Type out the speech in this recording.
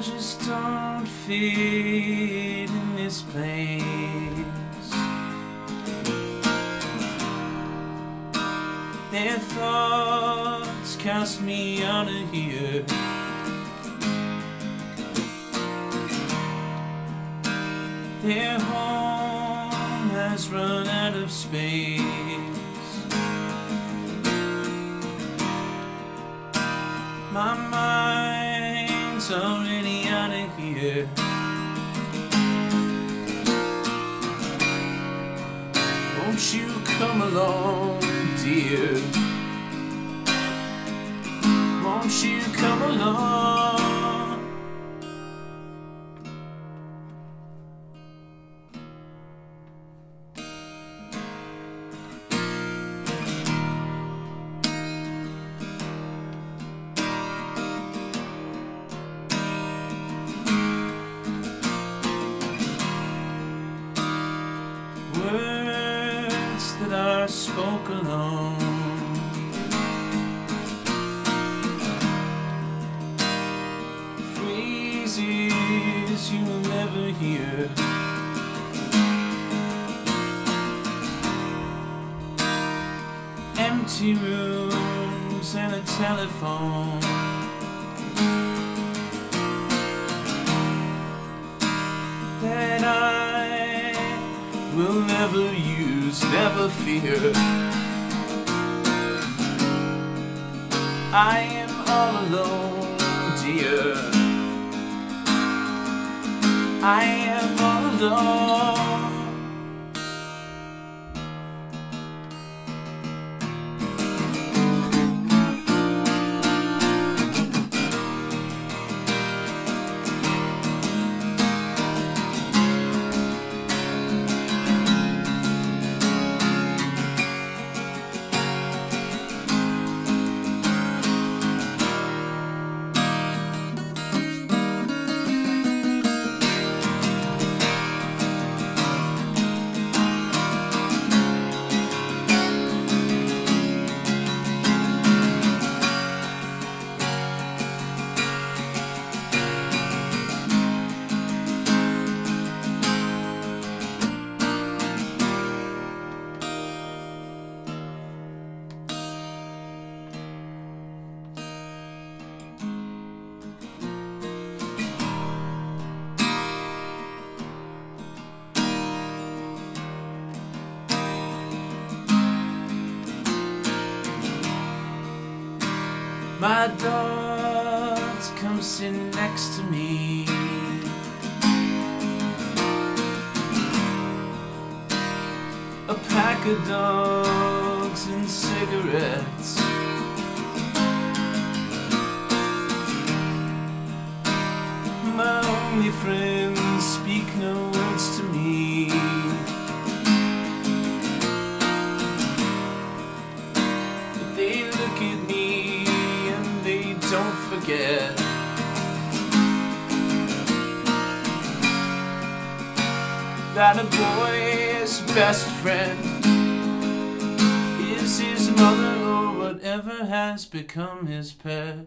just don't fit in this place. Their thoughts cast me out of here. Their home has run out of space. My already out of here. Won't you come along, dear? Won't you come along? That spoke alone. Phrases you will never hear. Empty rooms and a telephone. That I will never use, never fear I am all alone, dear. I am all alone My dogs come sit next to me. A pack of dogs and cigarettes. My only friends speak no don't forget. That a boy's best friend is his mother or whatever has become his pet.